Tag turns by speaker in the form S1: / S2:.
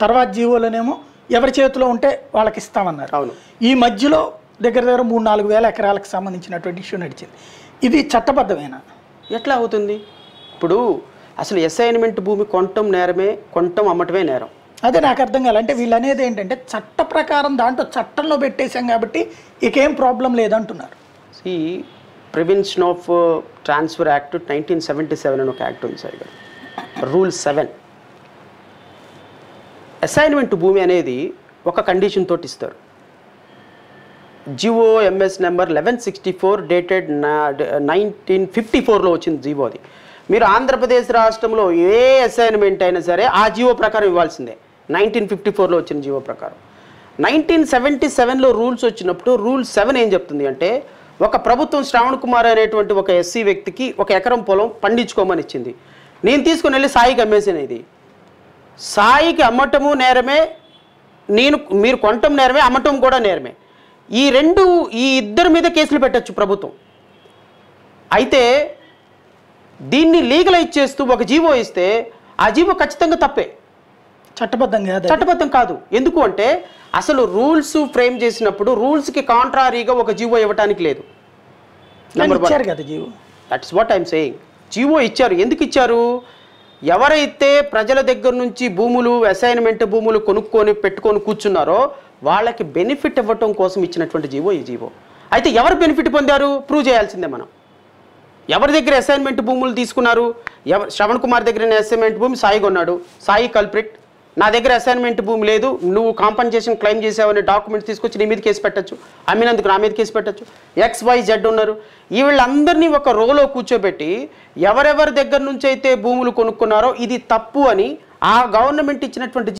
S1: తర్వాత జీవోలోనేమో ఎవరి చేతిలో ఉంటే వాళ్ళకి ఇస్తామన్నారు.
S2: అవును.
S1: ఈ మధ్యలో దగ్గర దగ్గర మూడు నాలుగు వేల ఎకరాలకు సంబంధించినటువంటి ఇష్యూ నడిచింది. ఇది చట్టబద్ధమేనా?
S2: ఎట్లా అవుతుంది? ఇప్పుడు అసలు అసైన్మెంట్ భూమి కొనటం నేరమే కొనటం అమ్మటమే నేరం.
S1: అదే నాకు అర్థం కాలే. అంటే వీళ్ళు అనేది ఏంటంటే చట్ట ప్రకారం దాంట్లో చట్టంలో పెట్టేశాం కాబట్టి ఇకేం ప్రాబ్లం లేదంటున్నారు.
S2: ఈ prevention of transfer act nineteen seventy seven అని ఒక యాక్ట్ ఉంది సార్ రూల్ సెవెన్. అసైన్మెంట్ భూమి అనేది ఒక కండిషన్ తోటి ఇస్తారు. GO MS number eleven sixty four dated nineteen fifty ఫోర్లో వచ్చింది జివో అది. మీరు ఆంధ్రప్రదేశ్ రాష్ట్రంలో ఏ అసైన్మెంట్ అయినా సరే ఆ జివో ప్రకారం ఇవ్వాల్సిందే. నైన్టీన్ ఫిఫ్టీ ఫోర్లో వచ్చిన జివో ప్రకారం. నైన్టీన్ సెవెంటీ సెవెన్లో రూల్స్ వచ్చినప్పుడు రూల్ సెవెన్ ఏం చెప్తుంది అంటే ఒక ప్రభుత్వం శ్రావణ్ కుమార్ అనేటువంటి ఒక ఎస్సీ వ్యక్తికి ఒక ఎకరం పొలం పండించుకోమని ఇచ్చింది. నేను తీసుకుని వెళ్ళి సాయికి అమ్మేసాను ఇది సాయికి అమ్మటము నేరమే నేను మీరు కొనటం నేరమే అమ్మటం కూడా నేరమే. ఈ రెండు ఈ ఇద్దరి మీద కేసులు పెట్టచ్చు ప్రభుత్వం. అయితే దీన్ని లీగలైజ్ చేస్తూ ఒక జీవో ఇస్తే ఆ జీవో ఖచ్చితంగా తప్పే.
S1: చట్టబద్ధంగా.
S2: చట్టబద్ధం కాదు. ఎందుకు అంటే అసలు రూల్స్ ఫ్రేమ్ చేసినప్పుడు రూల్స్కి కాంట్రారీగా ఒక జీవో ఇవ్వటానికి లేదు.
S1: ఇచ్చారు కదా GO.
S2: That's what I'm saying GO ఇచ్చారు. ఎందుకు ఇచ్చారు? ఎవరైతే ప్రజల దగ్గర నుంచి భూములు అసైన్మెంట్ భూములు కొనుక్కొని పెట్టుకొని కూర్చున్నారో వాళ్ళకి బెనిఫిట్ ఇవ్వటం కోసం ఇచ్చినటువంటి జీవో ఈ జీవో. అయితే ఎవరు బెనిఫిట్ పొందారు? ప్రూవ్ చేయాల్సిందే మనం. ఎవరి దగ్గర అసైన్మెంట్ భూములు తీసుకున్నారు? ఎవరు శ్రవణ్ కుమార్ దగ్గర అసైన్మెంట్ భూమి సాయి కొన్నాడు. సాయి కల్ప్రిట్ నా దగ్గర అసైన్మెంట్ భూమి లేదు నువ్వు కాంపన్సేషన్ క్లెయిమ్ చేసావనే డాక్యుమెంట్స్ తీసుకొచ్చి నీ మీద కేసు పెట్టచ్చు. అమ్మినందుకు నా మీద కేసు పెట్టచ్చు. ఎక్స్ వై జెడ్ ఉన్నారు. ఈ వీళ్ళందరినీ ఒక రోలో కూర్చోబెట్టి ఎవరెవరి దగ్గర నుంచి అయితే భూములు కొనుక్కున్నారో ఇది తప్పు అని ఆ గవర్నమెంట్ ఇచ్చినటువంటి